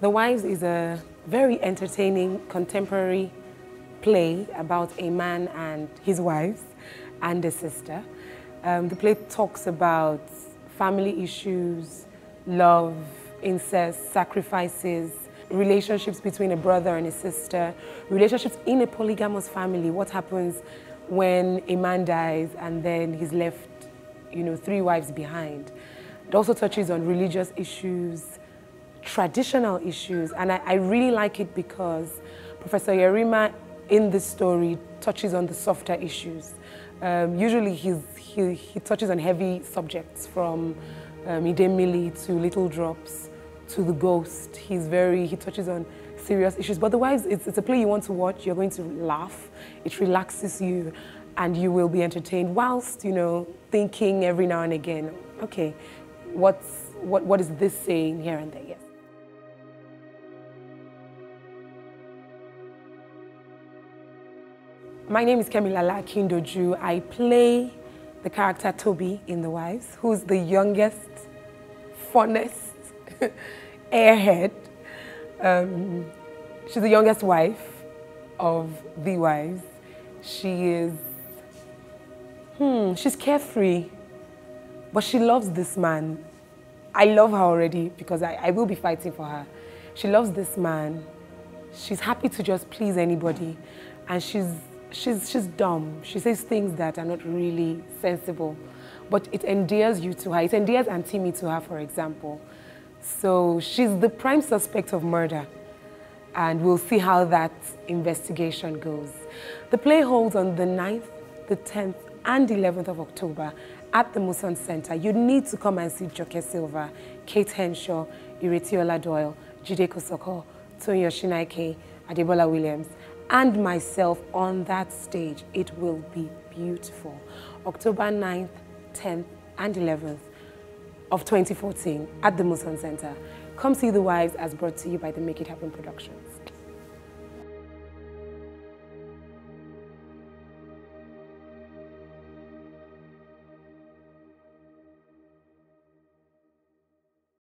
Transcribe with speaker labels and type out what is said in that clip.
Speaker 1: The Wives is a very entertaining contemporary play about a man and his wives and a sister. Um, the play talks about family issues, love, incest, sacrifices, relationships between a brother and a sister, relationships in a polygamous family, what happens when a man dies and then he's left, you know, three wives behind. It also touches on religious issues, traditional issues, and I, I really like it because Professor Yerima in this story touches on the softer issues. Um, usually he, he touches on heavy subjects from um, Idemili to Little Drops to The Ghost. He's very, he touches on serious issues. But otherwise, it's, it's a play you want to watch, you're going to laugh, it relaxes you, and you will be entertained whilst, you know, thinking every now and again, okay, what's, what, what is this saying here and there? Yes. My name is Kemi Lala Akindoju. I play the character Toby in The Wives, who's the youngest, funnest airhead. Um, she's the youngest wife of The Wives. She is, hmm, she's carefree, but she loves this man. I love her already because I, I will be fighting for her. She loves this man. She's happy to just please anybody. And she's she's, she's dumb. She says things that are not really sensible, but it endears you to her. It endears Antimi to her, for example. So she's the prime suspect of murder, and we'll see how that investigation goes. The play holds on the 9th, the 10th, and 11th of October at the Muson Center. You need to come and see Joke Silva, Kate Henshaw, Iretiola Doyle, Jide Kosoko, Toyin Oshinnaike, Adebola Williams, and myself on that stage. It will be beautiful. October 9th, 10th, and 11th of 2014 at the Muson Center. Come see The Wives as brought to you by the Make It Happen Productions.